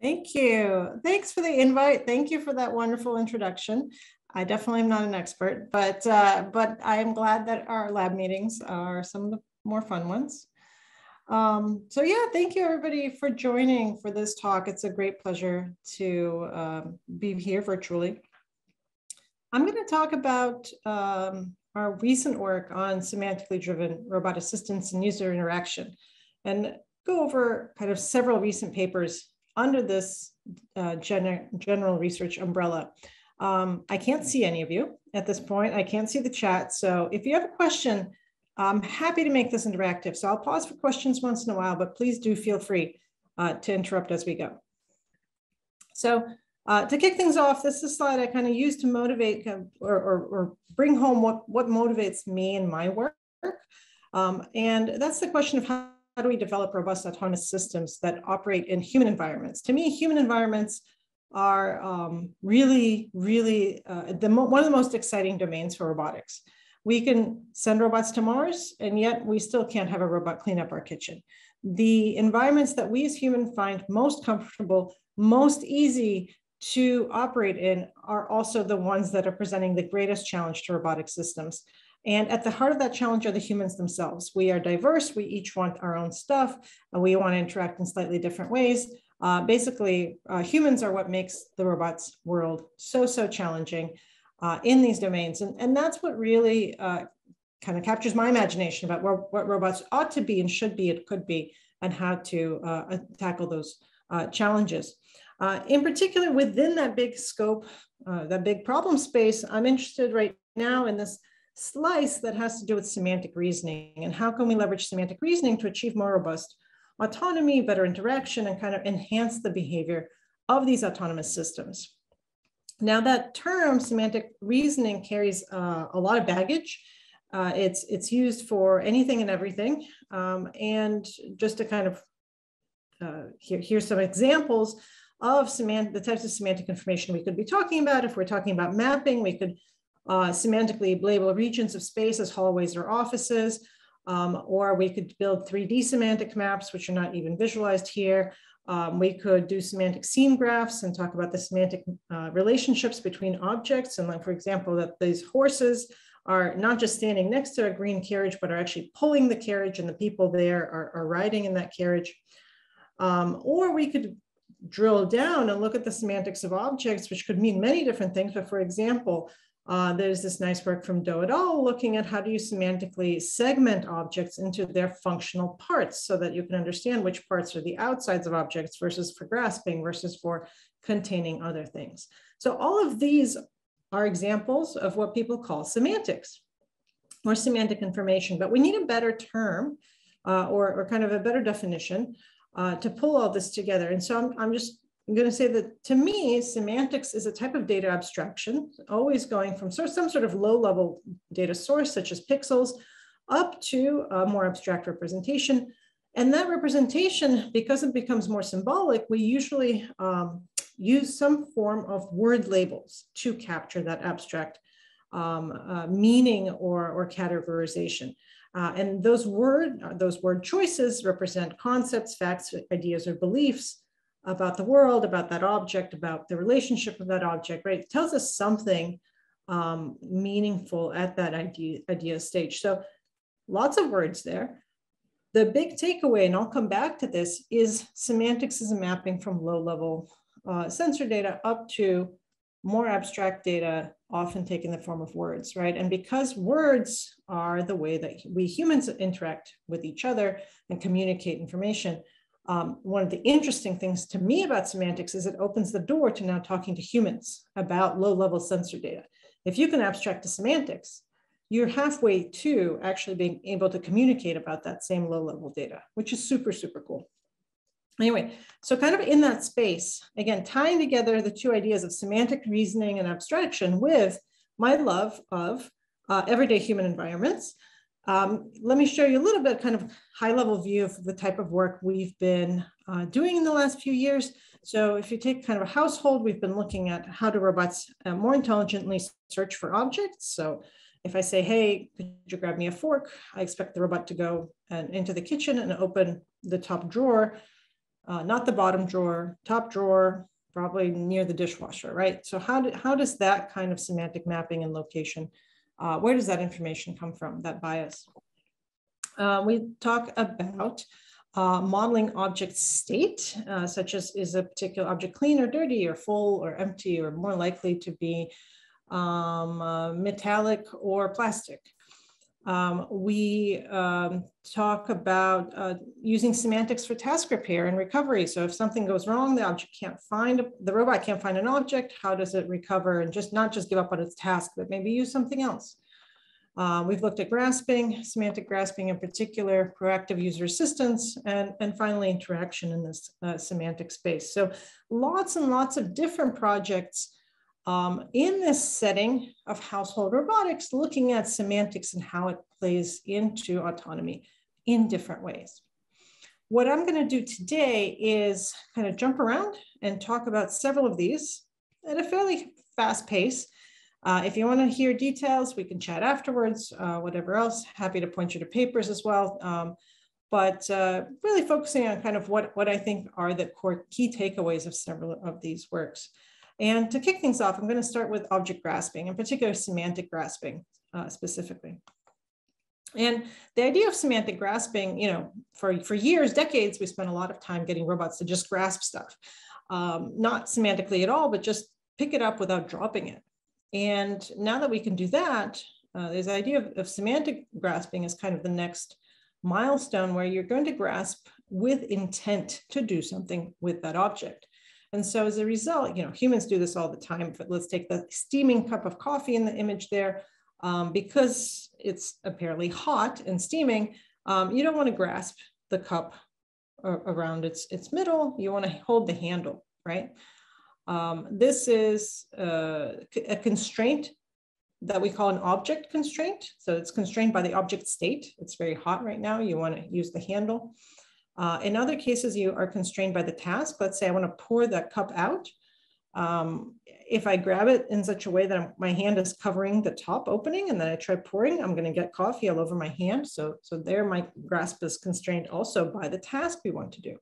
Thank you. Thanks for the invite. Thank you for that wonderful introduction. I definitely am not an expert, but uh, but I am glad that our lab meetings are some of the more fun ones. Um, so yeah, thank you everybody for joining for this talk. It's a great pleasure to um, be here virtually. I'm going to talk about um, our recent work on semantically driven robot assistance and user interaction and go over kind of several recent papers under this uh, gen general research umbrella. Um, I can't see any of you at this point. I can't see the chat. So if you have a question, I'm happy to make this interactive. So I'll pause for questions once in a while, but please do feel free uh, to interrupt as we go. So uh, to kick things off, this is a slide I kind of use to motivate or, or, or, bring home what, what motivates me in my work. Um, and that's the question of how, how do we develop robust autonomous systems that operate in human environments? To me, human environments are um, really, really uh, the one of the most exciting domains for robotics. We can send robots to Mars, and yet we still can't have a robot clean up our kitchen. The environments that we as humans find most comfortable, most easy to operate in are also the ones that are presenting the greatest challenge to robotic systems. And at the heart of that challenge are the humans themselves. We are diverse, we each want our own stuff, and we want to interact in slightly different ways. Uh, basically, uh, humans are what makes the robots world so, so challenging uh, in these domains. And, and that's what really uh, kind of captures my imagination about what, what robots ought to be and should be, it could be, and how to uh, tackle those uh, challenges. in particular, within that big scope, that big problem space, I'm interested right now in this slice that has to do with semantic reasoning and how can we leverage semantic reasoning to achieve more robust autonomy, better interaction, and kind of enhance the behavior of these autonomous systems. Now that term, semantic reasoning, carries uh, a lot of baggage. Uh, it's, it's used for anything and everything. Um, and just to kind of, uh, here, here's some examples of the types of semantic information we could be talking about. If we're talking about mapping, we could uh, semantically label regions of space as hallways or offices. Um, or we could build 3D semantic maps, which are not even visualized here. Um, we could do semantic scene graphs and talk about the semantic uh, relationships between objects. And like, for example, that these horses are not just standing next to a green carriage, but are actually pulling the carriage and the people there are, are riding in that carriage. Um, or we could drill down and look at the semantics of objects, which could mean many different things. But for example, uh, there's this nice work from Do et al. looking at how do you semantically segment objects into their functional parts so that you can understand which parts are the outsides of objects versus for grasping versus for containing other things. So all of these are examples of what people call semantics or semantic information, but we need a better term uh, or, or kind of a better definition uh, to pull all this together. And so I'm, I'm just I'm going to say that to me, semantics is a type of data abstraction, always going from some sort of low level data source, such as pixels, up to a more abstract representation. And that representation, because it becomes more symbolic, we usually um, use some form of word labels to capture that abstract um, uh, meaning or, or categorization. Uh, and those word, those word choices represent concepts, facts, ideas, or beliefs about the world, about that object, about the relationship of that object, right? It tells us something um, meaningful at that idea, idea stage. So lots of words there. The big takeaway, and I'll come back to this, is semantics is a mapping from low level uh, sensor data up to more abstract data, often taking the form of words, right? And because words are the way that we humans interact with each other and communicate information, um, one of the interesting things to me about semantics is it opens the door to now talking to humans about low level sensor data. If you can abstract to semantics, you're halfway to actually being able to communicate about that same low level data, which is super, super cool. Anyway, so kind of in that space, again, tying together the two ideas of semantic reasoning and abstraction with my love of uh, everyday human environments, um, let me show you a little bit kind of high level view of the type of work we've been uh, doing in the last few years. So if you take kind of a household, we've been looking at how do robots uh, more intelligently search for objects. So if I say, hey, could you grab me a fork? I expect the robot to go and into the kitchen and open the top drawer. uh, not the bottom drawer, top drawer, probably near the dishwasher, right? So how, do, how does that kind of semantic mapping and location, uh, where does that information come from, that bias? Uh, we talk about uh, modeling object state, uh, such as is a particular object clean or dirty or full or empty or more likely to be um, uh, metallic or plastic. Um, we um, talk about uh, using semantics for task repair and recovery. So if something goes wrong, the object can't find, the robot can't find an object, how does it recover and just not just give up on its task, but maybe use something else. Uh, we've looked at grasping, semantic grasping in particular, proactive user assistance, and, and finally interaction in this uh, semantic space. So lots and lots of different projects um, in this setting of household robotics, looking at semantics and how it plays into autonomy in different ways. What I'm going to do today is kind of jump around and talk about several of these at a fairly fast pace. Uh, if you want to hear details, we can chat afterwards, uh, whatever else. Happy to point you to papers as well. Um, but uh, really focusing on kind of what, what I think are the core key takeaways of several of these works. And to kick things off, I'm going to start with object grasping, in particular semantic grasping uh, specifically. And the idea of semantic grasping, you know, for, for years, decades, we spent a lot of time getting robots to just grasp stuff, um, not semantically at all, but just pick it up without dropping it. And now that we can do that, uh, the idea of, of semantic grasping is kind of the next milestone where you're going to grasp with intent to do something with that object. And so as a result, you know, humans do this all the time. But let's take the steaming cup of coffee in the image there. Um, because it's apparently hot and steaming, um, you don't want to grasp the cup around its, its middle. You want to hold the handle, right? Um, this is uh, a constraint that we call an object constraint. So it's constrained by the object state. It's very hot right now. You want to use the handle. Uh, in other cases, you are constrained by the task. Let's say I want to pour that cup out. Um, if I grab it in such a way that I'm, my hand is covering the top opening and then I try pouring, I'm going to get coffee all over my hand. So, so there my grasp is constrained also by the task we want to do.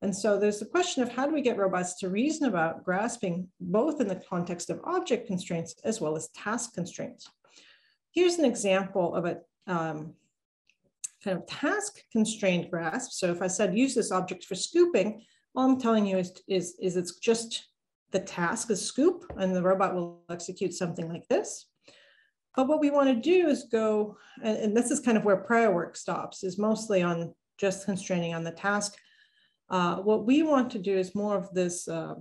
And so there's the question of how do we get robots to reason about grasping both in the context of object constraints as well as task constraints. Here's an example of a um, kind of task constrained grasp. So if I said use this object for scooping, all I'm telling you is, is, is it's just the task is scoop and the robot will execute something like this. But what we want to do is go, and, and this is kind of where prior work stops, is mostly on just constraining on the task. Uh, what we want to do is more of this uh,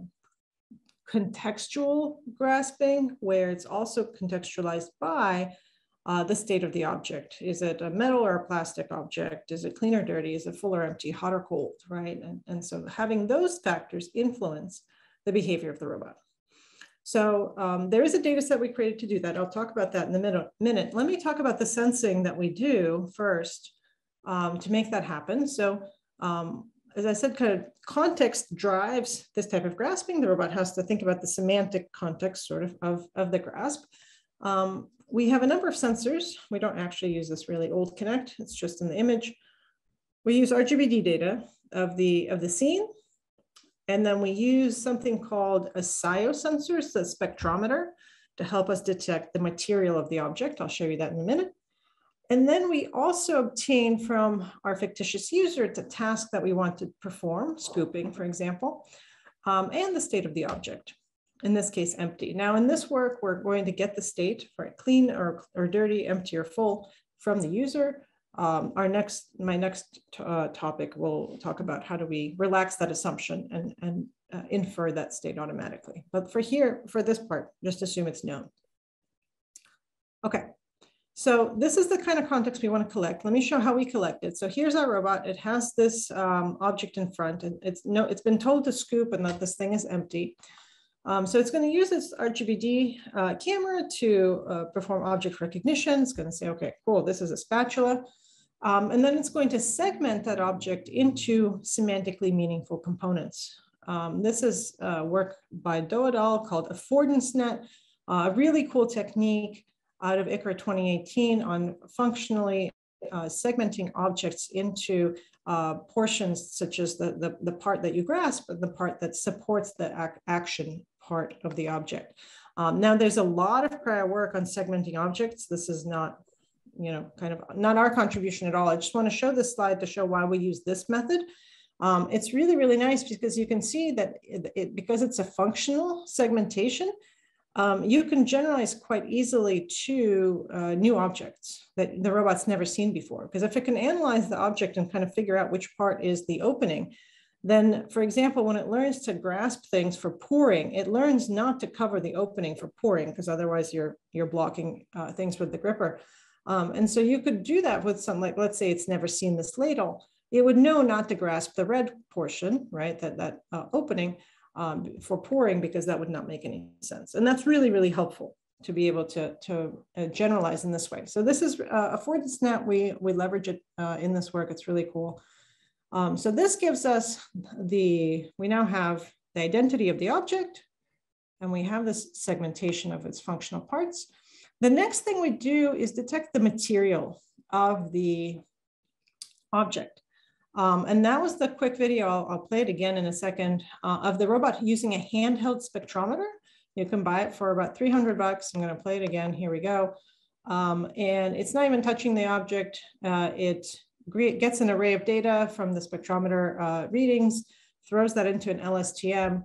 contextual grasping, where it's also contextualized by uh, the state of the object. Is it a metal or a plastic object? Is it clean or dirty? Is it full or empty, hot or cold, right? And, and so having those factors influence the behavior of the robot. So um, there is a data set we created to do that. I'll talk about that in a minute. minute. Let me talk about the sensing that we do first um, to make that happen. So um, as I said, kind of context drives this type of grasping. The robot has to think about the semantic context sort of of, of the grasp. Um, we have a number of sensors. We don't actually use this really old Kinect. It's just in the image. We use RGBD data of the, of the scene. And then we use something called a SCiO sensor, so a spectrometer, to help us detect the material of the object. I'll show you that in a minute. And then we also obtain from our fictitious user the task that we want to perform, scooping, for example, um, and the state of the object in this case, empty. Now in this work, we're going to get the state for clean or, or dirty, empty or full from the user. Um, our next, my next uh, topic will talk about how do we relax that assumption and, and uh, infer that state automatically. But for here, for this part, just assume it's known. Okay, so this is the kind of context we want to collect. Let me show how we collect it. So here's our robot. It has this um, object in front and it's no, it's been told to scoop and that this thing is empty. Um, so it's going to use its RGBD uh, camera to uh, perform object recognition. It's going to say, okay, cool, this is a spatula. Um, and then it's going to segment that object into semantically meaningful components. Um, this is uh, work by Do et al. called AffordanceNet, uh, a really cool technique out of ICRA 2018 on functionally uh, segmenting objects into uh, portions such as the, the, the, part that you grasp and the part that supports the ac action part of the object. Um, now, there's a lot of prior work on segmenting objects. This is not, you know, kind of not our contribution at all. I just want to show this slide to show why we use this method. Um, it's really, really nice because you can see that it, it, because it's a functional segmentation, um, you can generalize quite easily to uh, new objects that the robot's never seen before. Because if it can analyze the object and kind of figure out which part is the opening, then, for example, when it learns to grasp things for pouring, it learns not to cover the opening for pouring because otherwise you're, you're blocking uh, things with the gripper. Um, and so you could do that with some, like, let's say it's never seen this ladle. It would know not to grasp the red portion, right, that, that uh, opening, um, for pouring because that would not make any sense. And that's really, really helpful to be able to, to uh, generalize in this way. So this is uh, AffordanceNet. We, we leverage it uh, in this work. It's really cool. Um, so this gives us the, we now have the identity of the object and we have this segmentation of its functional parts. The next thing we do is detect the material of the object. Um, and that was the quick video, I'll, I'll play it again in a second, uh, of the robot using a handheld spectrometer. You can buy it for about 300 bucks. I'm gonna play it again, here we go. Um, and it's not even touching the object. Uh, it gets an array of data from the spectrometer uh, readings, throws that into an LSTM,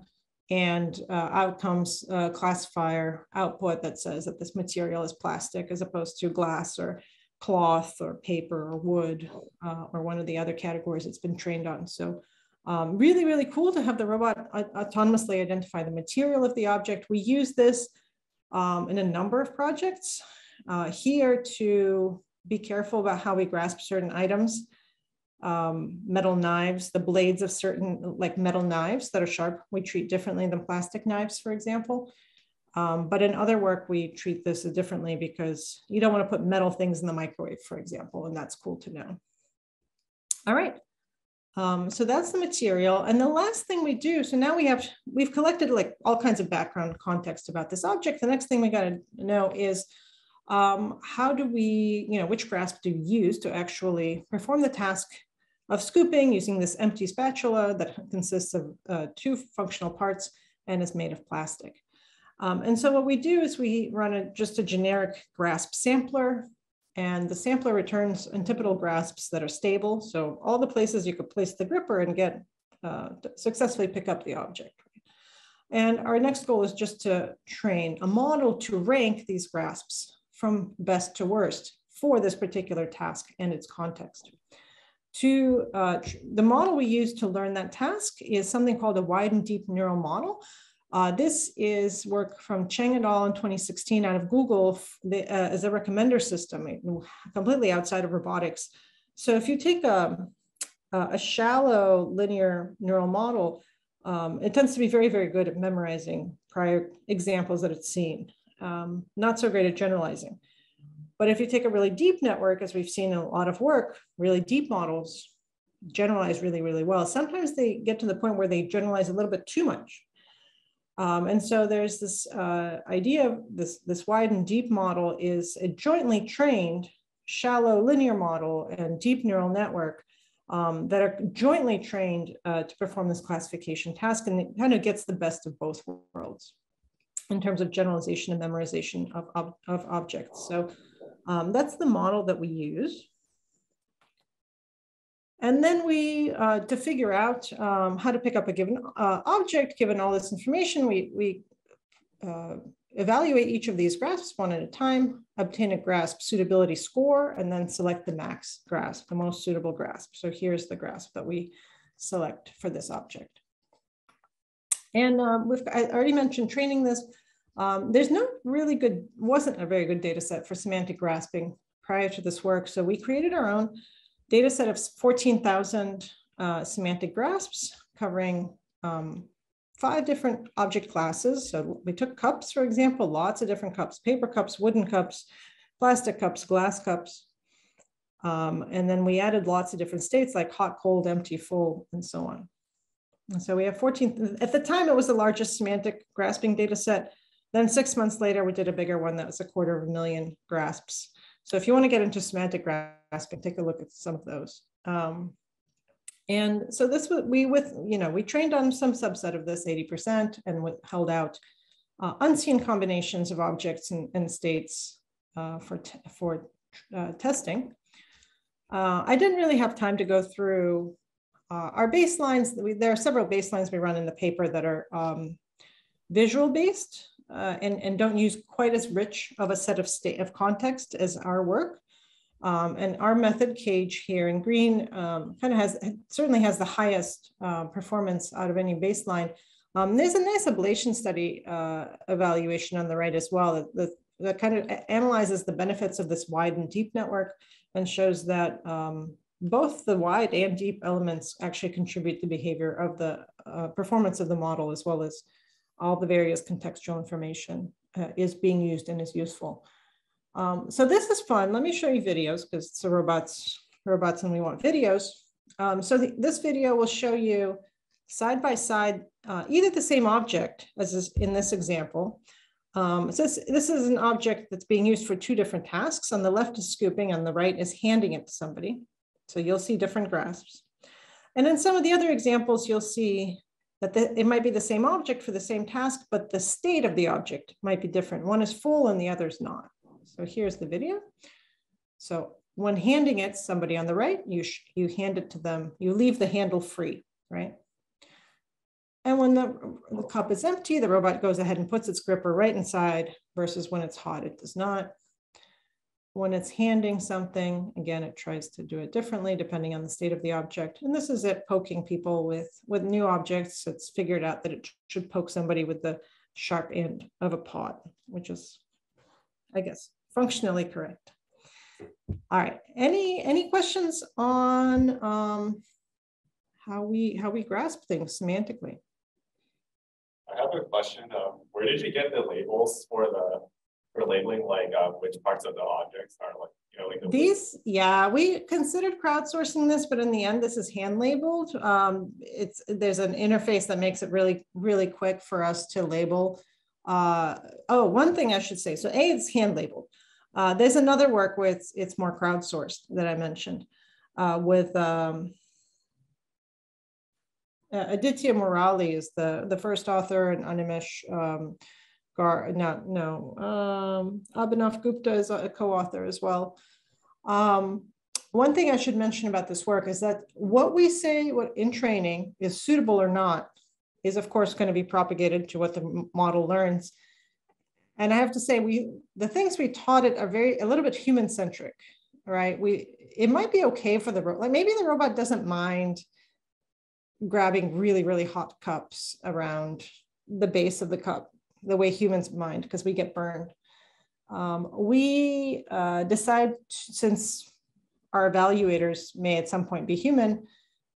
and uh, out comes a classifier output that says that this material is plastic as opposed to glass or cloth or paper or wood uh, or one of the other categories it's been trained on. So um, really, really cool to have the robot autonomously identify the material of the object. We use this um, in a number of projects uh, here to be careful about how we grasp certain items. Um, metal knives, the blades of certain like metal knives that are sharp, we treat differently than plastic knives, for example. Um, but in other work, we treat this differently because you don't want to put metal things in the microwave, for example, and that's cool to know. All right. Um, so that's the material. And the last thing we do, so now we have, we've collected like all kinds of background context about this object. The next thing we got to know is um, how do we, you know, which grasp do we use to actually perform the task of scooping using this empty spatula that consists of uh, two functional parts and is made of plastic. Um, and so what we do is we run a, just a generic grasp sampler and the sampler returns antipodal grasps that are stable. So all the places you could place the gripper and get uh, successfully pick up the object. And our next goal is just to train a model to rank these grasps from best to worst for this particular task and its context. To uh, the model we use to learn that task is something called a wide and deep neural model. Uh, this is work from Cheng et al. in 2016 out of Google the, uh, as a recommender system, completely outside of robotics. So if you take a, a shallow linear neural model, um, it tends to be very, very good at memorizing prior examples that it's seen. Um, not so great at generalizing. But if you take a really deep network, as we've seen a lot of work, really deep models generalize really, really well. Sometimes they get to the point where they generalize a little bit too much. Um, and so there's this uh, idea of this, this wide and deep model is a jointly trained shallow linear model and deep neural network um, that are jointly trained uh, to perform this classification task. And it kind of gets the best of both worlds in terms of generalization and memorization of, of, of objects. So um, that's the model that we use. And then we, uh, to figure out um, how to pick up a given uh, object, given all this information, we, we uh, evaluate each of these grasps one at a time, obtain a grasp suitability score, and then select the max grasp, the most suitable grasp. So here's the grasp that we select for this object. And um, we've, I already mentioned training this. Um, there's no really good, wasn't a very good data set for semantic grasping prior to this work. So we created our own data set of 14,000 uh, semantic grasps covering um, five different object classes. So we took cups, for example, lots of different cups, paper cups, wooden cups, plastic cups, glass cups. Um, and then we added lots of different states like hot, cold, empty, full, and so on. And so we have 14, at the time it was the largest semantic grasping data set. Then six months later, we did a bigger one that was a quarter of a million grasps. So if you want to get into semantic grasping, take a look at some of those. Um, and so this we with, you know, we trained on some subset of this 80% and held out uh, unseen combinations of objects and, and states uh, for, for uh, testing. Uh, I didn't really have time to go through uh, our baselines. We, there are several baselines we run in the paper that are um, visual based uh, and, and don't use quite as rich of a set of state of context as our work. Um, and our method CAGE here in green um, kind of has, certainly has the highest uh, performance out of any baseline. Um, there's a nice ablation study uh, evaluation on the right as well that, that, that, kind of analyzes the benefits of this wide and deep network and shows that um, both the wide and deep elements actually contribute the behavior of the uh, performance of the model as well as all the various contextual information uh, is being used and is useful. Um, so this is fun. Let me show you videos because it's a robots, robots and we want videos. Um, so the, this video will show you side by side, uh, either the same object as is in this example. Um, so this, this is an object that's being used for two different tasks. On the left is scooping, on the right is handing it to somebody. So you'll see different grasps. And in some of the other examples, you'll see that the, it might be the same object for the same task, but the state of the object might be different. One is full and the other is not. So here's the video. So when handing it somebody on the right, you, you hand it to them, you leave the handle free, right? And when the, the cup is empty, the robot goes ahead and puts its gripper right inside versus when it's hot, it does not. When it's handing something, again, it tries to do it differently depending on the state of the object. And this is it poking people with, with new objects. It's figured out that it should poke somebody with the sharp end of a pot, which is, I guess, functionally correct. All right, any, any questions on um, how, we, how we grasp things semantically? I have a question. Um, where did you get the labels for the for labeling like uh, which parts of the objects are like you know like the these yeah we considered crowdsourcing this but in the end this is hand labeled. Um, it's there's an interface that makes it really really quick for us to label. Uh, oh one thing i should say so a it's hand labeled. Uh, there's another work where it's, it's more crowdsourced that i mentioned uh, with um, uh, Aditya Murali is the, the first author and Animesh um, Gar, no, no, um, Abhinav Gupta is a co-author as well. Um, one thing I should mention about this work is that what we say what in training is suitable or not is of course going to be propagated to what the model learns. And I have to say, we the things we taught it are very a little bit human centric, right? We it might be okay for the robot, like maybe the robot doesn't mind grabbing really really hot cups around the base of the cup the way humans mind because we get burned. Um, we uh, decide since our evaluators may at some point be human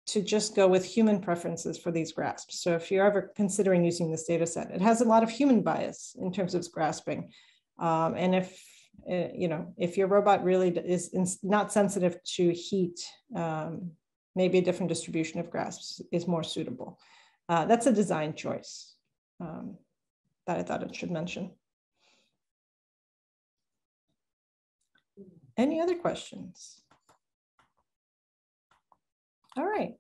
to just go with human preferences for these grasps. So if you're ever considering using this data set, it has a lot of human bias in terms of grasping. Um, and if, uh, you know, if your robot really is not sensitive to heat, um, maybe a different distribution of grasps is more suitable. Uh, that's a design choice. Um, that I thought it should mention. Any other questions? All right.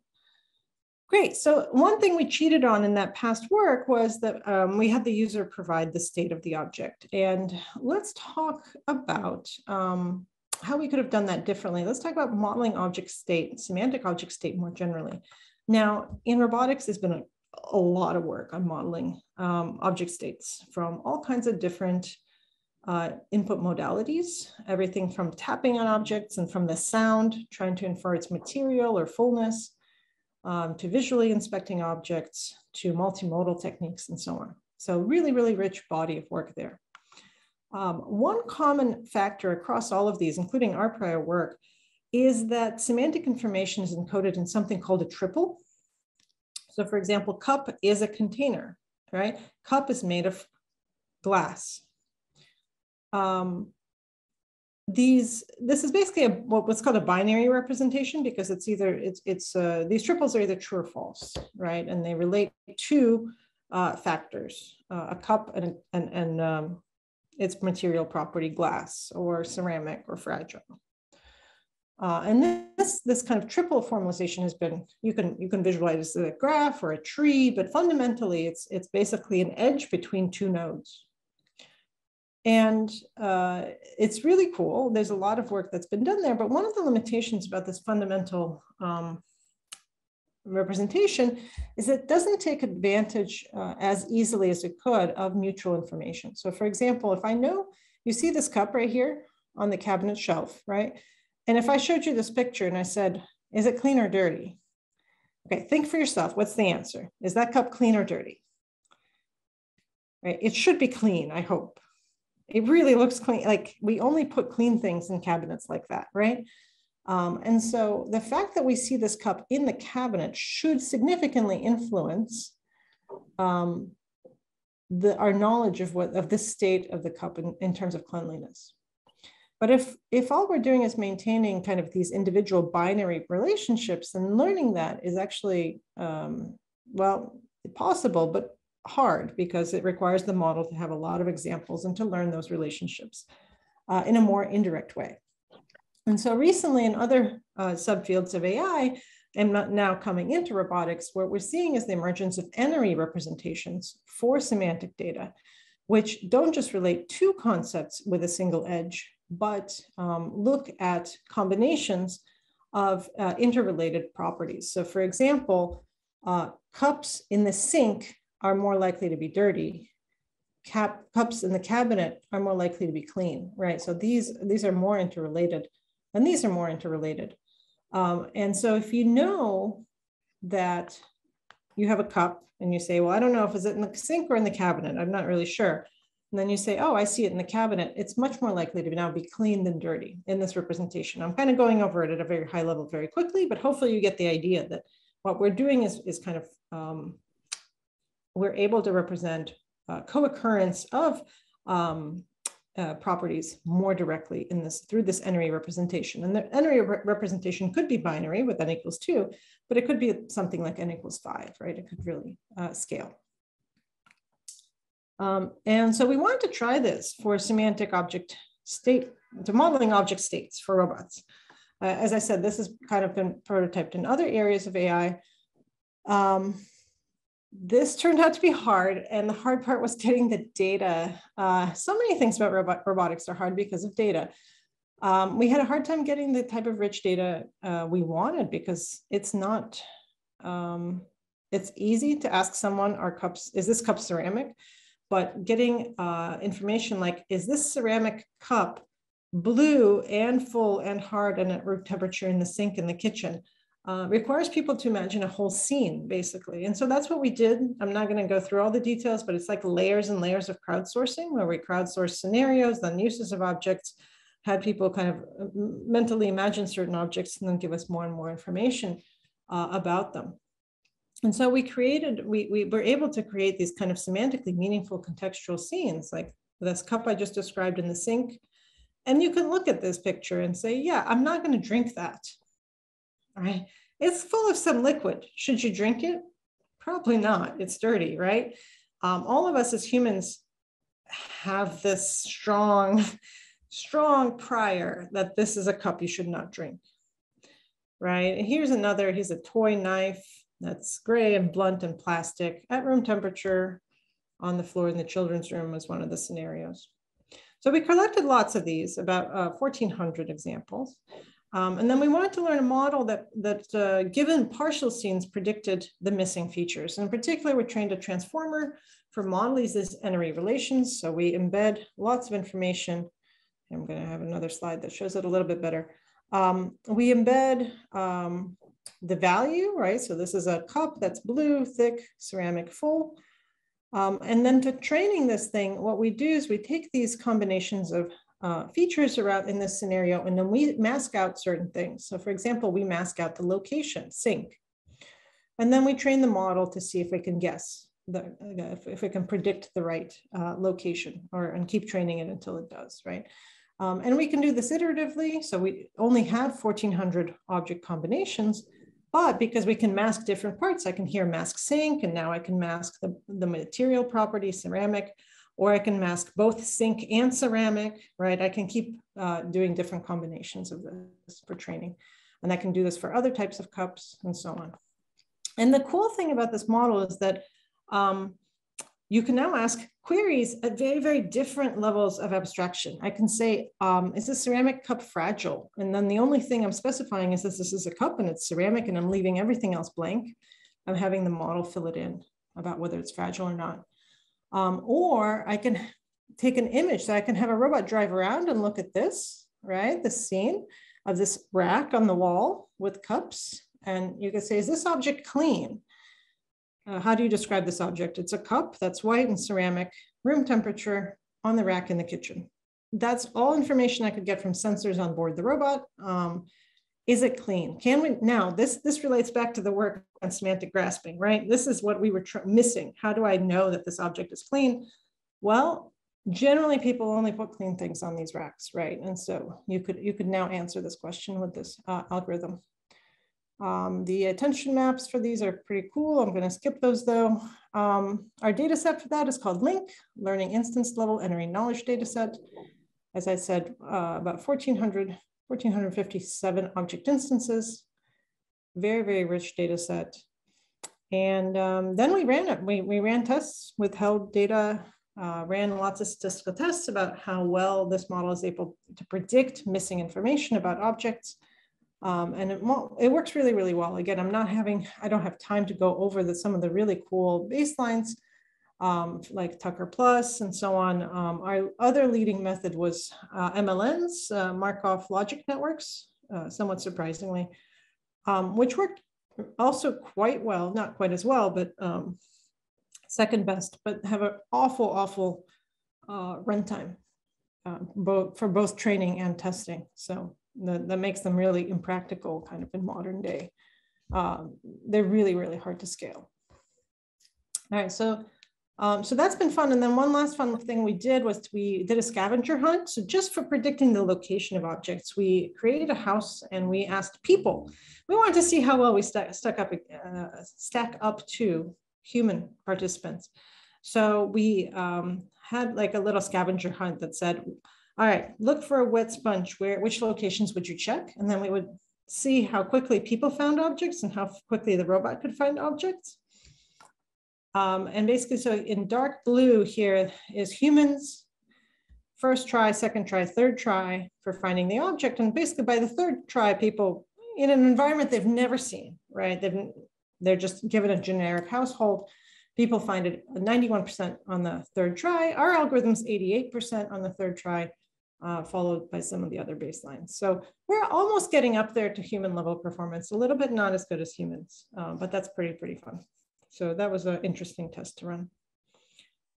Great. So one thing we cheated on in that past work was that um, we had the user provide the state of the object. And let's talk about um, how we could have done that differently. Let's talk about modeling object state, semantic object state more generally. Now, in robotics, there's been a a lot of work on modeling um, object states from all kinds of different uh, input modalities, everything from tapping on objects and from the sound, trying to infer its material or fullness, um, to visually inspecting objects, to multimodal techniques and so on. So really, really rich body of work there. Um, one common factor across all of these, including our prior work, is that semantic information is encoded in something called a triple, so for example, cup is a container, right? Cup is made of glass. Um, these, this is basically a, what's called a binary representation because it's either, it's, it's uh, these triples are either true or false, right? And they relate to uh, factors, uh, a cup and, and, and um, its material property, glass or ceramic or fragile. Uh, and this, this kind of triple formalization has been, you can, you can visualize as a graph or a tree, but fundamentally it's, it's basically an edge between two nodes. And uh, it's really cool. There's a lot of work that's been done there, but one of the limitations about this fundamental um, representation is that it doesn't take advantage uh, as easily as it could of mutual information. So for example, if I know, you see this cup right here on the cabinet shelf, right? And if I showed you this picture and I said, is it clean or dirty? Okay, think for yourself. What's the answer? Is that cup clean or dirty? Right, it should be clean, I hope. It really looks clean. Like we only put clean things in cabinets like that, right? Um, and so the fact that we see this cup in the cabinet should significantly influence um, the, our knowledge of what of the state of the cup in, in terms of cleanliness. But if, if all we're doing is maintaining kind of these individual binary relationships, and learning that is actually, um, well, possible, but hard because it requires the model to have a lot of examples and to learn those relationships uh, in a more indirect way. And so recently in other uh, subfields of AI, and now coming into robotics, what we're seeing is the emergence of n-ary representations for semantic data, which don't just relate to concepts with a single edge, but um, look at combinations of uh, interrelated properties. So for example, uh, cups in the sink are more likely to be dirty. Cap, cups in the cabinet are more likely to be clean, right? So these, these are more interrelated and these are more interrelated. Um, and so if you know that you have a cup and you say, well, I don't know if it's it in the sink or in the cabinet, I'm not really sure. And then you say, oh, I see it in the cabinet. It's much more likely to now be clean than dirty in this representation. I'm kind of going over it at a very high level very quickly, but hopefully you get the idea that what we're doing is, is kind of, um, we're able to represent uh, co-occurrence of um, uh, properties more directly in this through this n-ary representation. And the n-ary re representation could be binary with n equals two, but it could be something like n equals five, right? It could really uh, scale. Um, and so we wanted to try this for semantic object state, to modeling object states for robots. Uh, as I said, this has kind of been prototyped in other areas of AI. Um, this turned out to be hard, and the hard part was getting the data. Uh, so many things about robot robotics are hard because of data. Um, we had a hard time getting the type of rich data uh, we wanted because it's not, um, it's easy to ask someone, are cups, is this cup ceramic? But getting uh, information like, is this ceramic cup blue and full and hard and at room temperature in the sink in the kitchen? Uh, requires people to imagine a whole scene, basically. And so that's what we did. I'm not going to go through all the details, but it's like layers and layers of crowdsourcing, where we crowdsource scenarios, then uses of objects, had people kind of uh, mentally imagine certain objects and then give us more and more information uh, about them. And so we created, we, we were able to create these kind of semantically meaningful contextual scenes, like this cup I just described in the sink. And you can look at this picture and say, yeah, I'm not going to drink that. Right. It's full of some liquid. Should you drink it? Probably not. It's dirty, right? Um, all of us as humans have this strong, strong prior that this is a cup you should not drink. Right. And here's another, here's a toy knife that's gray and blunt and plastic at room temperature on the floor in the children's room was one of the scenarios. So we collected lots of these, about uh, 1,400 examples. Um, and then we wanted to learn a model that, that uh, given partial scenes predicted the missing features. And in particular, we trained a transformer for modeling these n-ary relations. So we embed lots of information. I'm gonna have another slide that shows it a little bit better. Um, we embed um, the value, right? So this is a cup that's blue, thick, ceramic full. Um, and then to training this thing, what we do is we take these combinations of uh, features around in this scenario, and then we mask out certain things. So for example, we mask out the location, sink. And then we train the model to see if we can guess, the, if, if we can predict the right uh, location or and keep training it until it does, right? Um, and we can do this iteratively. So we only have 1400 object combinations, but because we can mask different parts, I can here mask sink, and now I can mask the, the material property, ceramic. or I can mask both sink and ceramic, right? I can keep uh, doing different combinations of this for training. And I can do this for other types of cups and so on. And the cool thing about this model is that um, you can now ask queries at very, very different levels of abstraction. I can say, um, is this ceramic cup fragile? And then the only thing I'm specifying is that this is a cup and it's ceramic and I'm leaving everything else blank. I'm having the model fill it in about whether it's fragile or not. Um, or I can take an image so I can have a robot drive around and look at this, right? The scene of this rack on the wall with cups. And you can say, is this object clean? Uh, how do you describe this object? It's a cup that's white and ceramic, room temperature on the rack in the kitchen. That's all information I could get from sensors on board the robot. Um, is it clean? Can we, now this, this relates back to the work on semantic grasping, right? This is what we were missing. How do I know that this object is clean? Well, generally people only put clean things on these racks, right? And so you could, you could now answer this question with this uh, algorithm. Um, the attention maps for these are pretty cool. I'm gonna skip those though. Um, our data set for that is called LINK, Learning Instance Level N-ary Knowledge Data Set. As I said, uh, about 1,400, 1,457 object instances, very, very rich data set. And um, then we ran it. We, we ran tests with held data, uh, ran lots of statistical tests about how well this model is able to predict missing information about objects. Um, and it, it, works really, really well. Again, I'm not having, I don't have time to go over the, some of the really cool baselines um, like Tucker Plus and so on. Um, our other leading method was uh, MLNs, uh, Markov logic networks, uh, somewhat surprisingly, um, which worked also quite well, not quite as well, but um, second best, but have an awful, awful uh, runtime uh, both for both training and testing. So that, that makes them really impractical kind of in modern day. Um, they're really, really hard to scale. All right, so um, so that's been fun. And then one last fun thing we did was we did a scavenger hunt. So just for predicting the location of objects, we created a house and we asked people. We wanted to see how well we st stuck up, uh, stack up to human participants. So we um, had like a little scavenger hunt that said, all right, look for a wet sponge. Where, which locations would you check? And then we would see how quickly people found objects and how quickly the robot could find objects. Um, and basically, so in dark blue here is humans, first try, second try, third try for finding the object. And basically by the third try, people in an environment they've never seen, right? They've, they're just given a generic household. People find it 91% on the third try. Our algorithm's 88% on the third try, uh, followed by some of the other baselines. So we're almost getting up there to human level performance, a little bit not as good as humans, uh, but that's pretty, pretty fun. So that was an interesting test to run.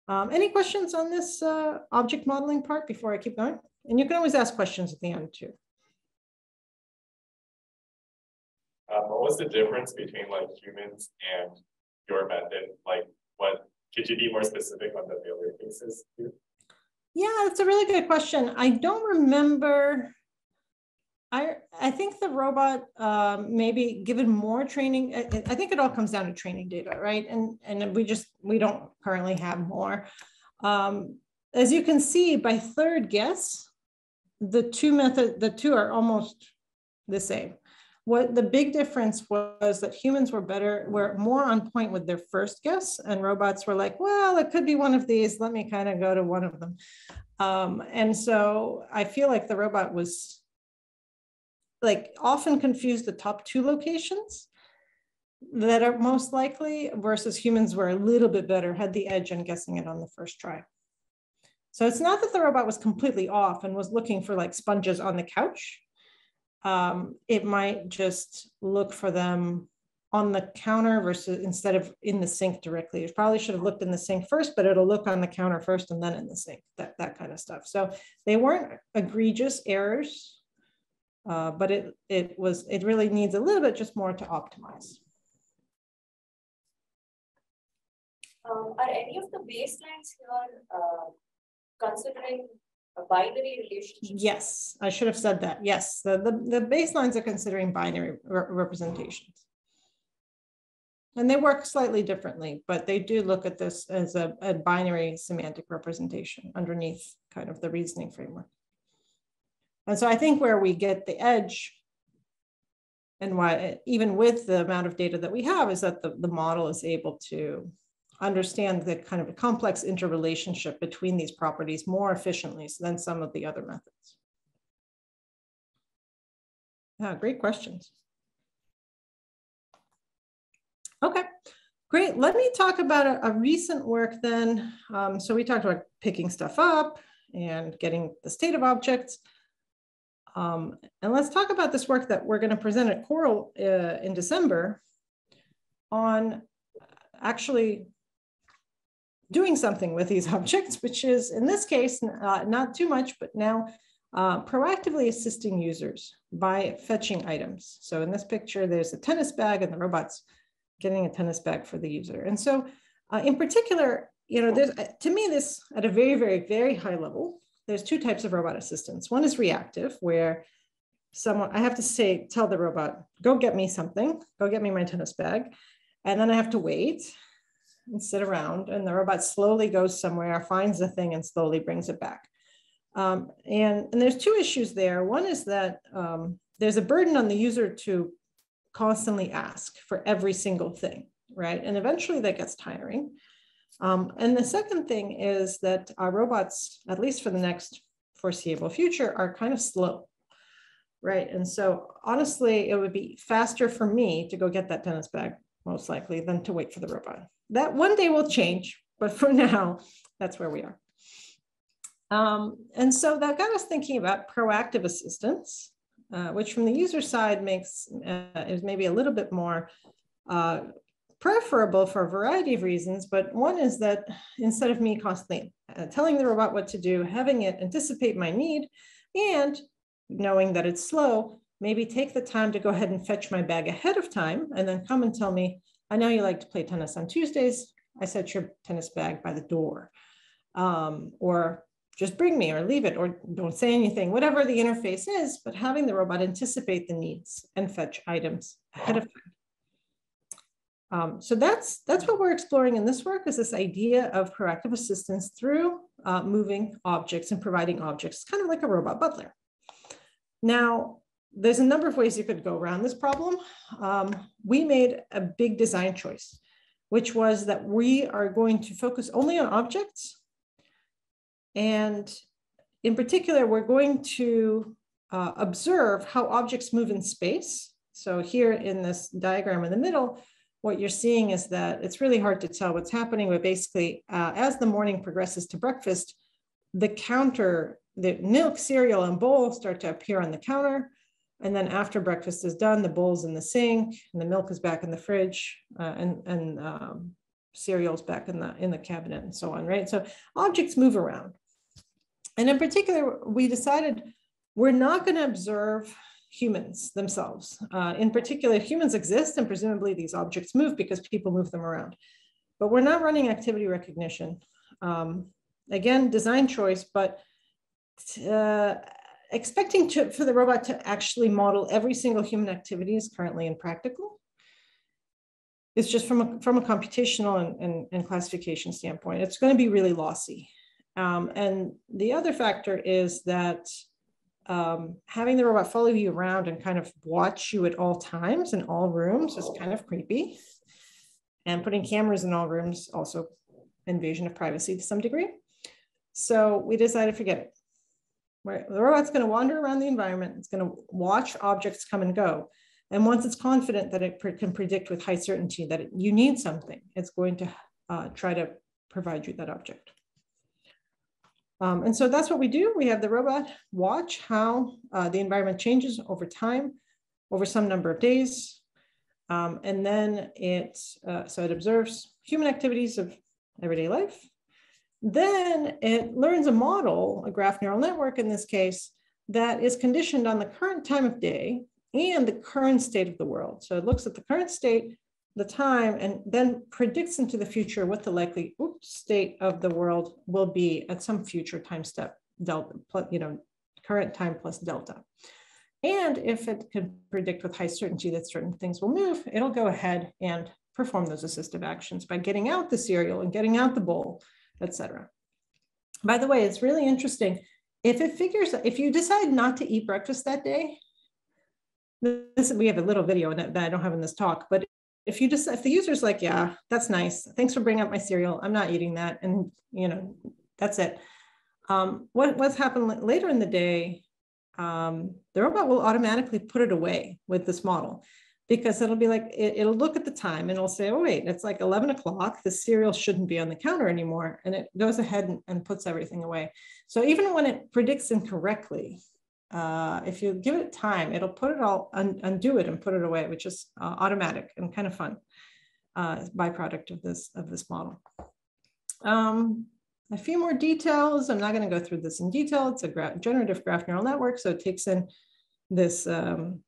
Um, any questions on this uh, object modeling part before I keep going? And you can always ask questions at the end too. Um, what was the difference between like humans and your method? Like what, could you be more specific on the failure cases? Yeah, that's a really good question. I don't remember I I think the robot um, maybe given more training. I, I, think it all comes down to training data, right? And and we just we don't currently have more. Um, as you can see, by third guess, the two method the two are almost the same. What the big difference was that humans were better, were more on point with their first guess, and robots were like, well, it could be one of these. Let me kind of go to one of them. Um, and so I feel like the robot was like often confused the top two locations that are most likely versus humans were a little bit better, had the edge on guessing it on the first try. So it's not that the robot was completely off and was looking for like sponges on the couch. Um, it might just look for them on the counter versus instead of in the sink directly. It probably should have looked in the sink first, but it'll look on the counter first and then in the sink, that, that kind of stuff. So they weren't egregious errors uh, but it, it was, it really needs a little bit just more to optimize. Um, are any of the baselines here uh, considering a binary relationship? Yes, I should have said that. Yes, the, the, the baselines are considering binary re representations. And they work slightly differently, but they do look at this as a, a binary semantic representation underneath kind of the reasoning framework. And so I think where we get the edge and why even with the amount of data that we have is that the, the model is able to understand the kind of complex interrelationship between these properties more efficiently than some of the other methods. Yeah, great questions. Okay, great. Let me talk about a, a recent work then. Um, so we talked about picking stuff up and getting the state of objects. Um, and let's talk about this work that we're going to present at CORL uh, in December on actually doing something with these objects, which is in this case, uh, not too much, but now uh, proactively assisting users by fetching items. So in this picture, there's a tennis bag and the robot's getting a tennis bag for the user. And so uh, in particular, you know, there's to me this at a very, very, very high level, there's two types of robot assistance. One is reactive, where someone, I have to say, tell the robot, go get me something, go get me my tennis bag. And then I have to wait and sit around and the robot slowly goes somewhere, finds the thing and slowly brings it back. Um, and, and there's two issues there. One is that um, there's a burden on the user to constantly ask for every single thing, right? And eventually that gets tiring. Um, and the second thing is that our robots, at least for the next foreseeable future, are kind of slow, right? And so honestly, it would be faster for me to go get that tennis bag, most likely, than to wait for the robot. That one day will change, but for now, that's where we are. Um, and so that got us thinking about proactive assistance, uh, which from the user side makes uh, is maybe a little bit more uh, preferable for a variety of reasons. But one is that instead of me constantly uh, telling the robot what to do, having it anticipate my need and knowing that it's slow, maybe take the time to go ahead and fetch my bag ahead of time and then come and tell me, I know you like to play tennis on Tuesdays. I set your tennis bag by the door. Um, or just bring me or leave it or don't say anything, whatever the interface is, but having the robot anticipate the needs and fetch items ahead of time. Um, so that's, that's what we're exploring in this work is this idea of proactive assistance through uh, moving objects and providing objects, kind of like a robot butler. Now, there's a number of ways you could go around this problem. Um, we made a big design choice, which was that we are going to focus only on objects and in particular, we're going to uh, observe how objects move in space. So here in this diagram in the middle, what you're seeing is that it's really hard to tell what's happening, but basically uh, as the morning progresses to breakfast, the counter, the milk, cereal, and bowl start to appear on the counter. And then after breakfast is done, the bowl's in the sink and the milk is back in the fridge uh, and, and um, cereals back in the, in the cabinet and so on, right? So objects move around. And in particular, we decided we're not going to observe humans themselves. Uh, in particular, humans exist and presumably these objects move because people move them around. But we're not running activity recognition. Um, again, design choice, but uh, expecting to, for the robot to actually model every single human activity is currently impractical. It's just from a, from a computational and, and, and classification standpoint, it's going to be really lossy. Um, and the other factor is that um, having the robot follow you around and kind of watch you at all times in all rooms is kind of creepy. And putting cameras in all rooms also invasion of privacy to some degree. So we decided to forget it. Right? The robot's going to wander around the environment. It's going to watch objects come and go. And once it's confident that it can predict with high certainty that it, you need something, it's going to uh, try to provide you that object. Um, and so that's what we do. We have the robot watch how uh, the environment changes over time, over some number of days. Um, and then it, uh, so it observes human activities of everyday life. Then it learns a model, a graph neural network in this case, that is conditioned on the current time of day and the current state of the world. So it looks at the current state the time and then predicts into the future what the likely oops, state of the world will be at some future time step delta, you know, current time plus delta. And if it can predict with high certainty that certain things will move, it'll go ahead and perform those assistive actions by getting out the cereal and getting out the bowl, etc. By the way, it's really interesting. If it figures, if you decide not to eat breakfast that day, this we have a little video that I don't have in this talk, but if you just if the user's like, yeah, that's nice. Thanks for bringing up my cereal. I'm not eating that, and you know, that's it. Um, what what's happened later in the day? Um, the robot will automatically put it away with this model because it'll be like it, will look at the time and it'll say, oh wait, it's like 11 o'clock. The cereal shouldn't be on the counter anymore, and it goes ahead and, and puts everything away. So even when it predicts incorrectly, uh, if you give it time, it'll put it all, un undo it and put it away, which is uh, automatic and kind of fun uh, byproduct of this, of this model. Um, a few more details. I'm not going to go through this in detail. It's a graph, generative graph neural network. So it takes in this um,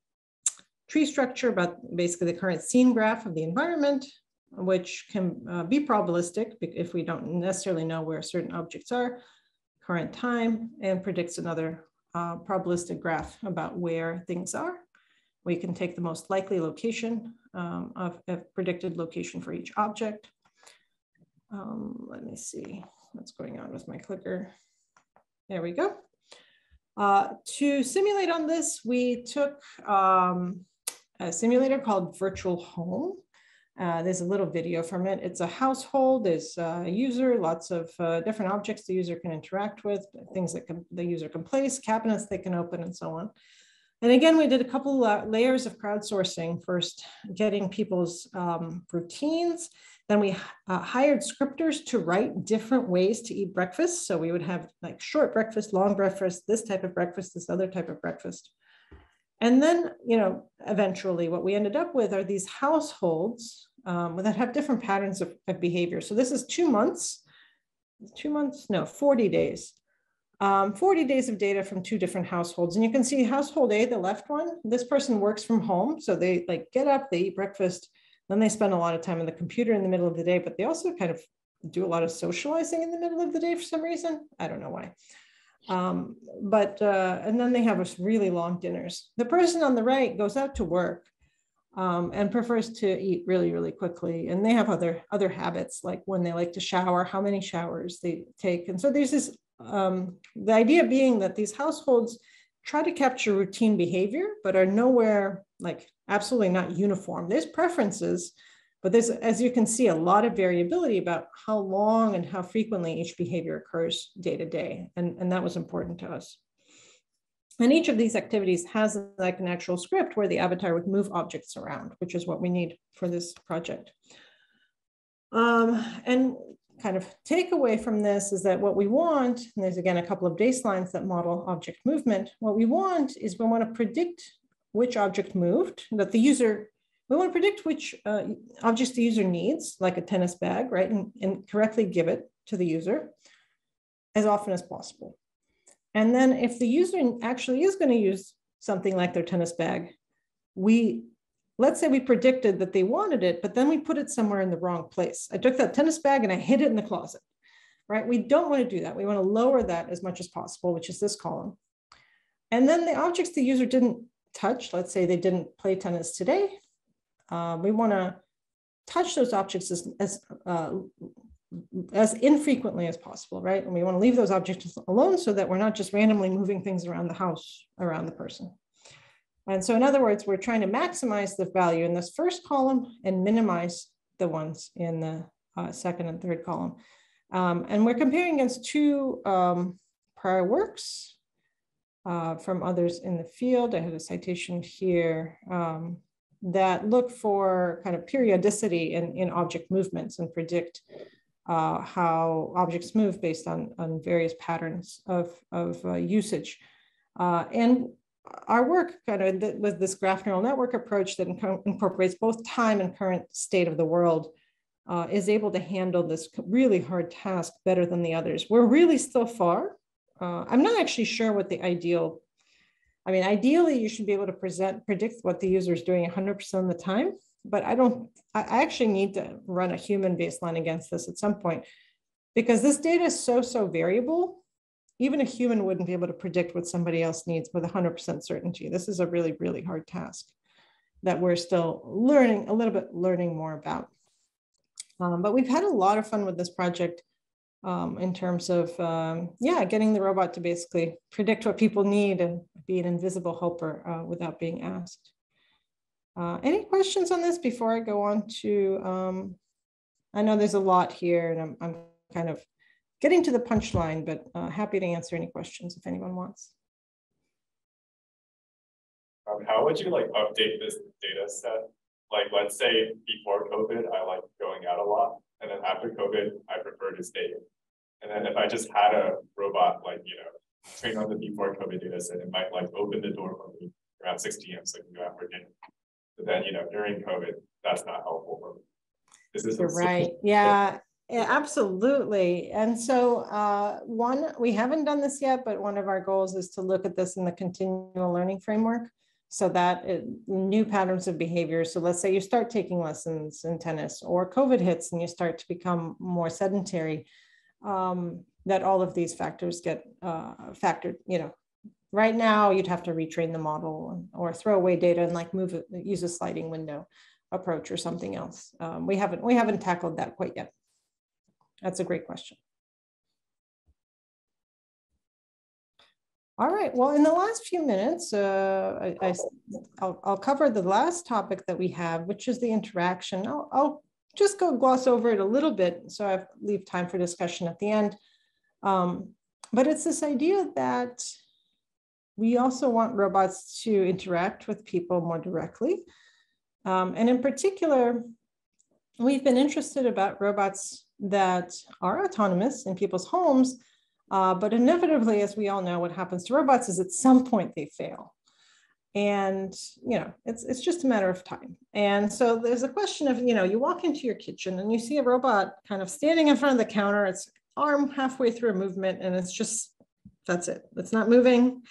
tree structure but basically the current scene graph of the environment, which can uh, be probabilistic if we don't necessarily know where certain objects are, current time, and predicts another uh, probabilistic graph about where things are. We can take the most likely location um, of a predicted location for each object. Um, let me see what's going on with my clicker. There we go. Uh, to simulate on this, we took um, a simulator called Virtual Home. Uh, there's a little video from it. It's a household, there's a user, lots of uh, different objects the user can interact with, things that can, the user can place, cabinets they can open and so on. And again, we did a couple uh, layers of crowdsourcing, first getting people's um, routines, then we uh, hired scripters to write different ways to eat breakfast. So we would have like short breakfast, long breakfast, this type of breakfast, this other type of breakfast. And then, you know, eventually what we ended up with are these households um, that have different patterns of, of, behavior. So this is two months, two months, no, 40 days. Um, 40 days of data from two different households. And you can see household A, the left one, this person works from home. So they like get up, they eat breakfast, then they spend a lot of time on the computer in the middle of the day, but they also kind of do a lot of socializing in the middle of the day for some reason. I don't know why. Um, but, uh, and then they have us really long dinners. The person on the right goes out to work um, and prefers to eat really, really quickly. And they have other, other habits, like when they like to shower, how many showers they take. And so there's this, um, the idea being that these households try to capture routine behavior, but are nowhere like absolutely not uniform. There's preferences, but there's, as you can see, a lot of variability about how long and how frequently each behavior occurs day to day. And, and that was important to us. And each of these activities has like an actual script where the avatar would move objects around, which is what we need for this project. Um, and kind of takeaway from this is that what we want, and there's again a couple of baselines that model object movement, what we want is we want to predict which object moved, that the user we want to predict which uh, objects the user needs, like a tennis bag, right? And, and correctly give it to the user as often as possible. And then if the user actually is going to use something like their tennis bag, we, let's say we predicted that they wanted it, but then we put it somewhere in the wrong place. I took that tennis bag and I hid it in the closet, right? We don't want to do that. We want to lower that as much as possible, which is this column. And then the objects the user didn't touch, let's say they didn't play tennis today, uh, we want to touch those objects as, as, uh, as infrequently as possible, right? And we want to leave those objects alone so that we're not just randomly moving things around the house, around the person. And so in other words, we're trying to maximize the value in this first column and minimize the ones in the uh, second and third column. Um, and we're comparing against two um, prior works uh, from others in the field. I have a citation here. Um, that look for kind of periodicity in, in object movements and predict uh, how objects move based on, on various patterns of, of uh, usage. Uh, and our work kind of th with this graph neural network approach that incorporates both time and current state of the world uh, is able to handle this really hard task better than the others. We're really still far. Uh, I'm not actually sure what the ideal I mean, ideally, you should be able to present, predict what the user is doing 100% of the time, but I don't, I actually need to run a human baseline against this at some point because this data is so, so variable. Even a human wouldn't be able to predict what somebody else needs with 100% certainty. This is a really, really hard task. that we're still learning a little bit learning more about. Um, but we've had a lot of fun with this project um, in terms of, um, yeah, getting the robot to basically predict what people need and be an invisible helper uh, without being asked. Uh, any questions on this before I go on to, um, I know there's a lot here and I'm, I'm kind of getting to the punchline, but uh, happy to answer any questions if anyone wants. Um, how would you like update this data set? Like, let's say before COVID, I like going out a lot. Then after COVID, I prefer to stay in. And then if I just had a robot, like, you know, trained on the before COVID data set, it might like open the door for me around 6 p.m. so I can go out for dinner. But then, you know, during COVID, that's not helpful for me. This is You're right. Yeah. Yeah, absolutely. And so uh, one, we haven't done this yet, but one of our goals is to look at this in the continual learning framework so that it, new patterns of behavior. So let's say you start taking lessons in tennis or COVID hits and you start to become more sedentary, um, that all of these factors get uh, factored, you know, right now you'd have to retrain the model or throw away data and like move it, use a sliding window approach or something else. Um, we haven't, we haven't tackled that quite yet. That's a great question. All right, well, in the last few minutes, uh, I, will cover the last topic that we have, which is the interaction. I'll, I'll, just go gloss over it a little bit so I leave time for discussion at the end. Um, but it's this idea that we also want robots to interact with people more directly. Um, and in particular, we've been interested about robots that are autonomous in people's homes uh, but inevitably, as we all know, what happens to robots is at some point they fail. And, you know, it's, it's just a matter of time. And so there's a question of, you know, you walk into your kitchen and you see a robot kind of standing in front of the counter, its arm halfway through a movement, and it's just, that's it. It's not moving.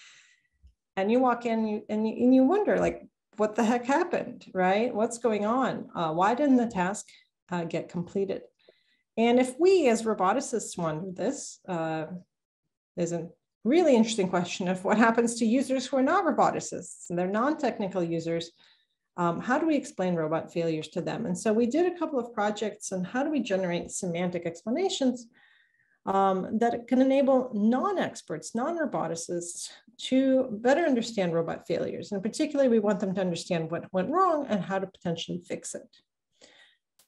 And you walk in and you, and you wonder, like, what the heck happened, right? What's going on? Uh, why didn't the task uh, get completed? And if we as roboticists wonder this, uh, there's a really interesting question of what happens to users who are not roboticists and they're non-technical users. Um, how do we explain robot failures to them? And so we did a couple of projects on how do we generate semantic explanations um, that can enable non-experts, non-roboticists to better understand robot failures. And particularly, we want them to understand what went wrong and how to potentially fix it.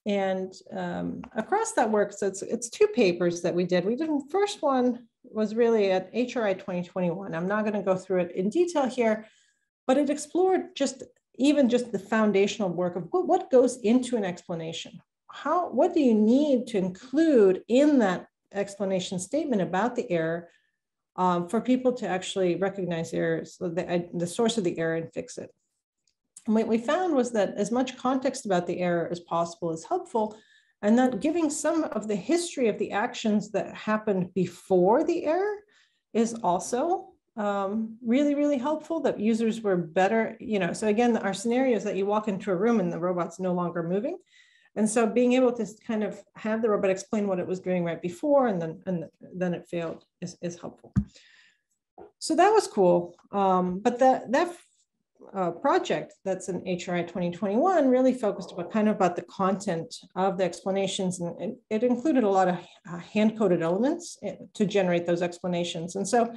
And um, across that work, so it's, it's two papers that we did. We did the first one was really at HRI 2021. I'm not going to go through it in detail here, but it explored just even just the foundational work of what, goes into an explanation. How, what do you need to include in that explanation statement about the error um, for people to actually recognize errors, the, the source of the error and fix it. And what we found was that as much context about the error as possible is helpful, and that giving some of the history of the actions that happened before the error is also um, really, really helpful that users were better, you know, so again, our scenario is that you walk into a room and the robot's no longer moving. And so being able to kind of have the robot explain what it was doing right before and then, and then it failed is, is helpful. So that was cool. Um, but that, that uh, project that's in HRI 2021 really focused about kind of about the content of the explanations and it, it included a lot of uh, hand-coded elements eh, to generate those explanations. And so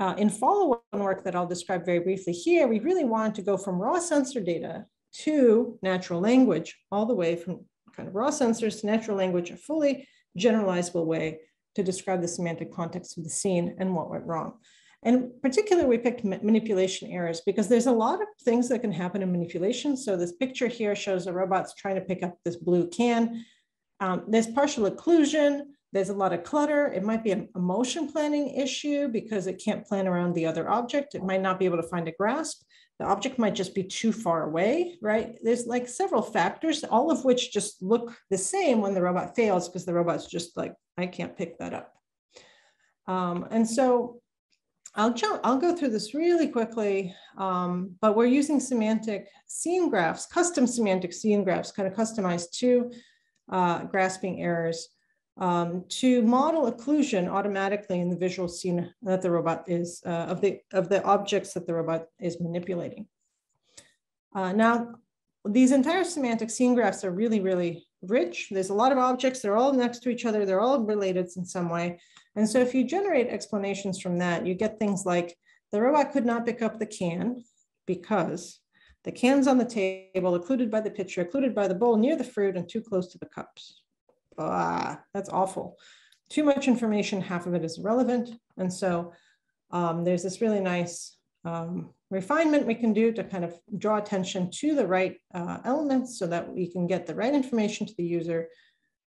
uh, in follow-on work that I'll describe very briefly here, we really wanted to go from raw sensor data to natural language, all the way from kind of raw sensors to natural language, a fully generalizable way to describe the semantic context of the scene and what went wrong. And particularly we picked manipulation errors because there's a lot of things that can happen in manipulation. So this picture here shows a robot's trying to pick up this blue can. Um, there's partial occlusion. There's a lot of clutter. It might be a, motion planning issue because it can't plan around the other object. It might not be able to find a grasp. The object might just be too far away, right? There's like several factors, all of which just look the same when the robot fails because the robot's just like, I can't pick that up. Um, and so I'll jump, I'll go through this really quickly, um, but we're using semantic scene graphs, custom semantic scene graphs, kind of customized to uh, grasping errors um, to model occlusion automatically in the visual scene that the robot is, uh, of, the, of the objects that the robot is manipulating. Uh, now, these entire semantic scene graphs are really, really rich. There's a lot of objects, they're all next to each other, they're all related in some way. And so if you generate explanations from that, you get things like the robot could not pick up the can because the can's on the table, occluded by the pitcher, occluded by the bowl near the fruit and too close to the cups. Ah, that's awful. Too much information, half of it is irrelevant. And so um, there's this really nice um, refinement we can do to kind of draw attention to the right uh, elements so that we can get the right information to the user,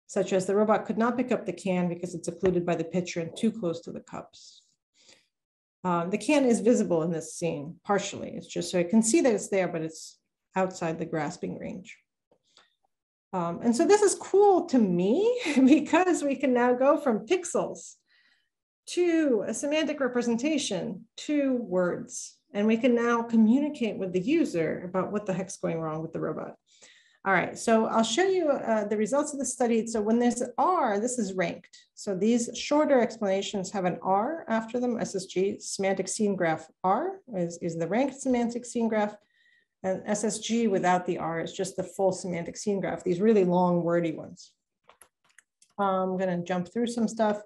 such as the robot could not pick up the can because it's occluded by the pitcher and too close to the cups. Um, the can is visible in this scene partially. It's just so I can see that it's there, but it's outside the grasping range. Um, and so this is cool to me because we can now go from pixels to a semantic representation to words and we can now communicate with the user about what the heck's going wrong with the robot. All right, so I'll show you uh, the results of the study. So when there's R, this is ranked. So these shorter explanations have an R after them, SSG, semantic scene graph R is, is the ranked semantic scene graph. And SSG without the R is just the full semantic scene graph, these really long wordy ones. I'm gonna jump through some stuff.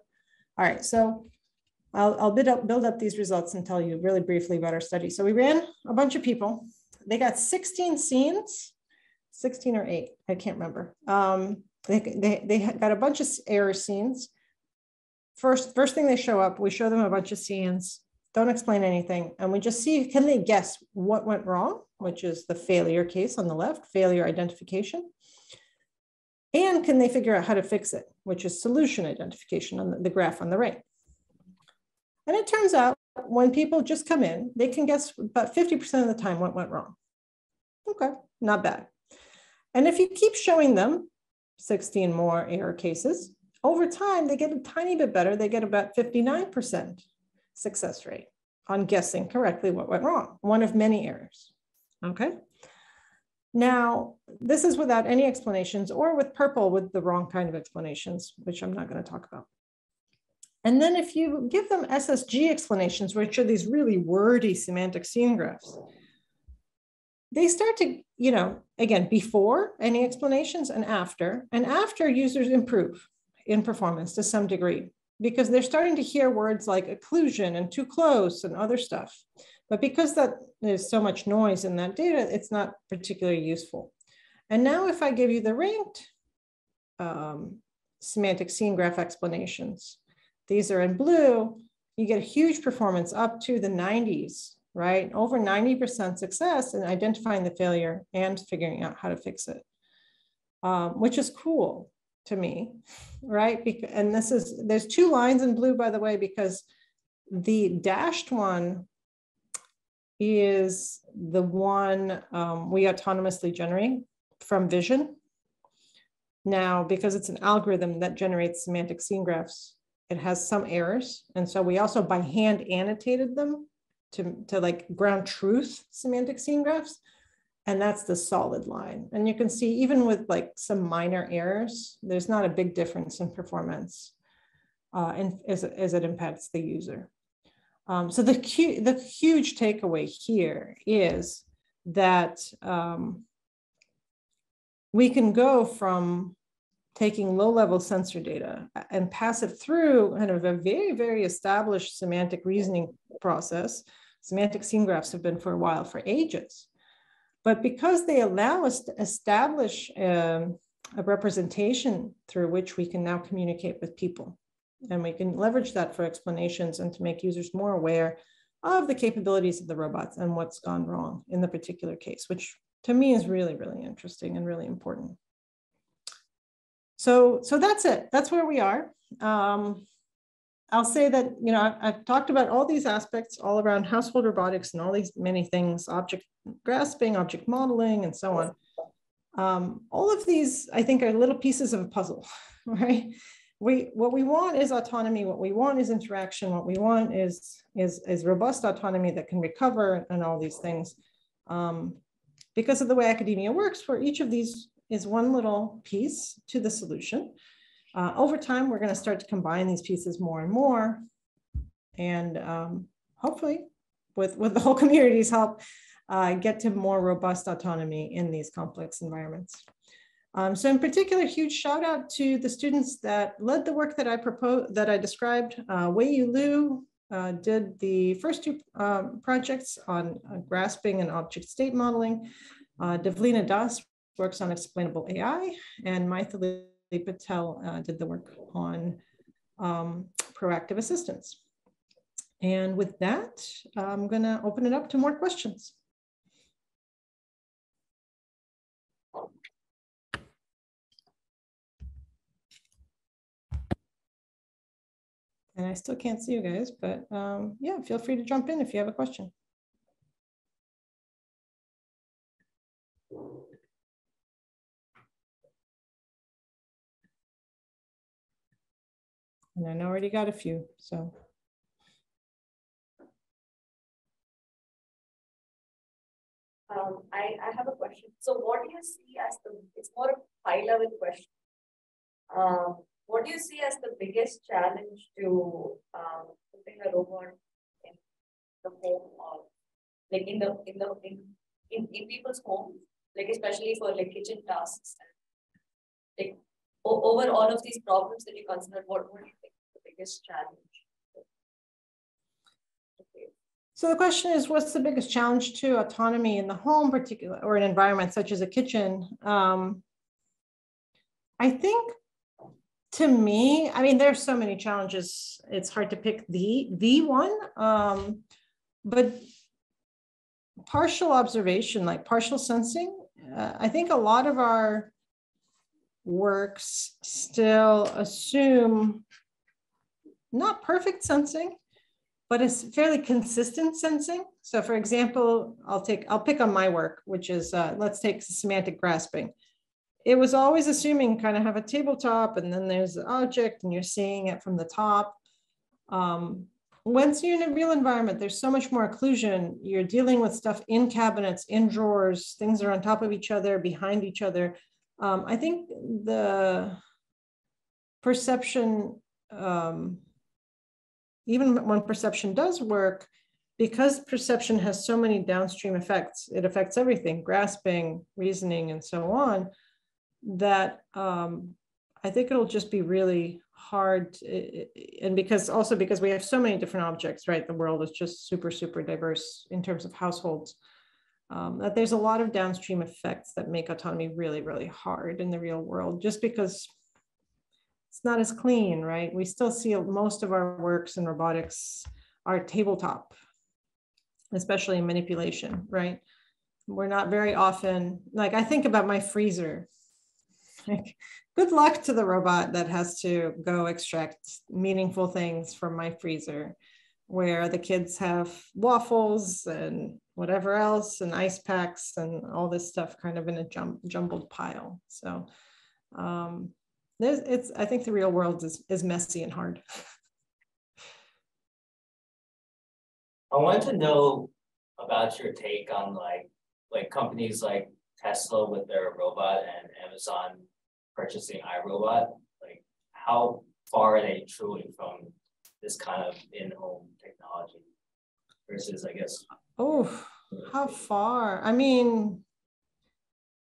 All right, so I'll, I'll build up, build up these results and tell you really briefly about our study. So we ran a bunch of people. They got 16 scenes, 16 or eight, I can't remember. Um, they, they, they got a bunch of error scenes. First, first thing they show up, we show them a bunch of scenes, don't explain anything. And we just see, can they guess what went wrong, which is the failure case on the left, failure identification. And can they figure out how to fix it, which is solution identification on the, the graph on the right. And it turns out when people just come in, they can guess about 50% of the time what went wrong. Okay, not bad. And if you keep showing them 16 more error cases, over time, they get a tiny bit better. They get about 59% success rate on guessing correctly what went wrong, one of many errors. Okay. Now, this is without any explanations or with purple with the wrong kind of explanations, which I'm not going to talk about. And then if you give them SSG explanations, which are these really wordy semantic scene graphs, they start to, you know, again, before any explanations and after, and after users improve in performance to some degree, because they're starting to hear words like occlusion and too close and other stuff. But because that there's so much noise in that data, it's not particularly useful. And now if I give you the ranked um, semantic scene graph explanations, these are in blue, you get a huge performance up to the 90s, right? Over 90% success in identifying the failure and figuring out how to fix it, um, which is cool to me, right? Because, and this is, there's two lines in blue, by the way, because the dashed one is the one um, we autonomously generate from vision. Now, because it's an algorithm that generates semantic scene graphs, it has some errors. And so we also by hand annotated them to, to like ground truth semantic scene graphs. And that's the solid line. And you can see even with like some minor errors, there's not a big difference in performance uh, and as, as it impacts the user. Um, so the, the huge takeaway here is that um, we can go from taking low level sensor data and pass it through kind of a very, very established semantic reasoning process. Semantic scene graphs have been for a while, for ages. But because they allow us to establish um, a representation through which we can now communicate with people, and we can leverage that for explanations and to make users more aware of the capabilities of the robots and what's gone wrong in the particular case, which to me is really, really interesting and really important. So, so that's it. That's where we are. Um, I'll say that, you know, I've, I've, talked about all these aspects all around household robotics and all these many things, object grasping, object modeling, and so on. Um, all of these, I think, are little pieces of a puzzle, right? We, what we want is autonomy. What we want is interaction. What we want is, is, is robust autonomy that can recover and all these things. Um, because of the way academia works, for each of these is one little piece to the solution. Uh, over time, we're going to start to combine these pieces more and more. And um, hopefully, with, with the whole community's help, uh, get to more robust autonomy in these complex environments. Um, so in particular, huge shout out to the students that led the work that I proposed, that I described. Uh, Wei Yu Liu uh, did the first two um, projects on uh, grasping and object state modeling. Uh, Devleena Das works on explainable AI, and Maithili Patel uh, did the work on um, proactive assistance. And with that, I'm gonna open it up to more questions. And I still can't see you guys, but um, yeah, feel free to jump in if you have a question. And I already got a few, so. Um, I, I have a question. So what do you see as the, it's more a high level question. Um, what do you see as the biggest challenge to um, putting a robot in the home or like in the, in the, in, in, in people's homes, like especially for like kitchen tasks? Like over all of these problems that you consider, what, would you biggest challenge? So the question is, what's the biggest challenge to autonomy in the home, particular or an environment such as a kitchen? Um, I think to me, I mean, there's so many challenges. It's hard to pick the the one, um, but partial observation, like partial sensing, uh, I think a lot of our works still assume not perfect sensing, but it's fairly consistent sensing. So for example, I'll take, I'll pick on my work, which is, uh, let's take semantic grasping. It was always assuming kind of have a tabletop and then there's an object and you're seeing it from the top. Um, once you're in a real environment, there's so much more occlusion. You're dealing with stuff in cabinets, in drawers, things are on top of each other, behind each other. Um, I think the perception um, even when perception does work, because perception has so many downstream effects, it affects everything, grasping, reasoning, and so on, that um, I think it'll just be really hard. And because also because we have so many different objects, right? The world is just super, super diverse in terms of households. Um, that there's a lot of downstream effects that make autonomy really, really hard in the real world, just because it's not as clean, right? We still see most of our works in robotics are tabletop, especially in manipulation, right? We're not very often, like I think about my freezer. Like, good luck to the robot that has to go extract meaningful things from my freezer, where the kids have waffles and whatever else, and ice packs and all this stuff kind of in a jum- jumbled pile. So, um, there's, it's, I think the real world is, is messy and hard. I wanted to know about your take on like, like companies like Tesla with their robot and Amazon purchasing iRobot. Like, how far are they truly from this kind of in-home technology versus, I guess? Oh, how far? I mean,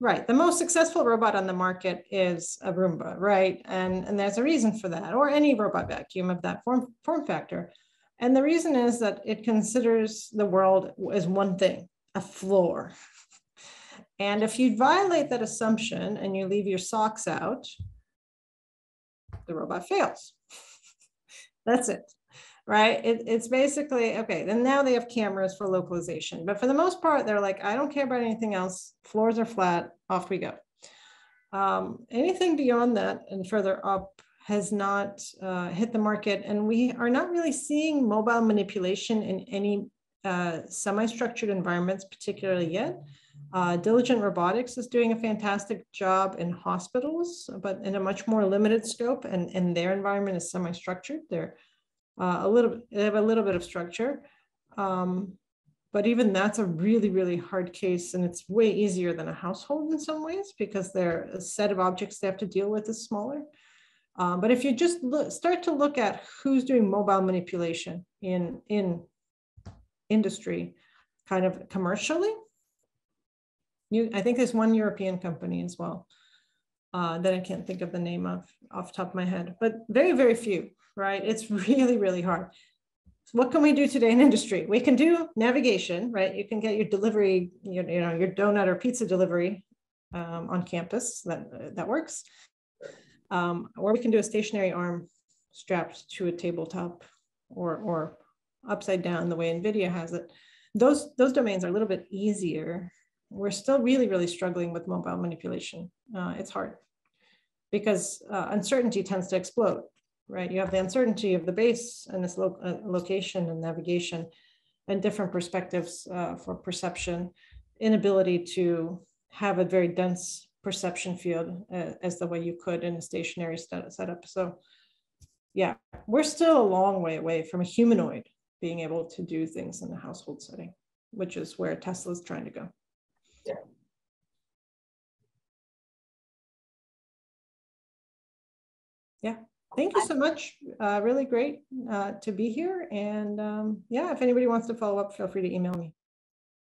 Right. The most successful robot on the market is a Roomba, right? And, and there's a reason for that, or any robot vacuum of that form, form factor. And the reason is that it considers the world as one thing, a floor. And if you violate that assumption and you leave your socks out, the robot fails. That's it right? It, it's basically, okay, then now they have cameras for localization. But for the most part, they're like, I don't care about anything else. Floors are flat, off we go. Um, anything beyond that and further up has not uh, hit the market. And we are not really seeing mobile manipulation in any uh, semi-structured environments, particularly yet. Uh, Diligent Robotics is doing a fantastic job in hospitals, but in a much more limited scope. And, and their environment is semi-structured. They're uh, a little they have a little bit of structure. Um, but even that's a really really hard case and it's way easier than a household in some ways because their set of objects they have to deal with is smaller. Um, but if you just look, start to look at who's doing mobile manipulation in in industry kind of commercially You, I think there's one European company as well uh, that I can't think of the name of off the top of my head, but very, very few, right? It's really, really hard. What can we do today in industry? We can do navigation, right? You can get your delivery, you, you know, your donut or pizza delivery um, on campus. That that works. Um, or we can do a stationary arm strapped to a tabletop or or upside down the way NVIDIA has it. Those those domains are a little bit easier. We're still really really struggling with mobile manipulation. Uh, it's hard because uh, uncertainty tends to explode, right? You have the uncertainty of the base and its lo uh, location and navigation and different perspectives uh, for perception, inability to have a very dense perception field uh, as the way you could in a stationary setup. So yeah, we're still a long way away from a humanoid being able to do things in the household setting, which is where Tesla is trying to go. Yeah. Yeah, thank you so much. Uh, really great uh, to be here. And um, yeah, if anybody wants to follow up, feel free to email me.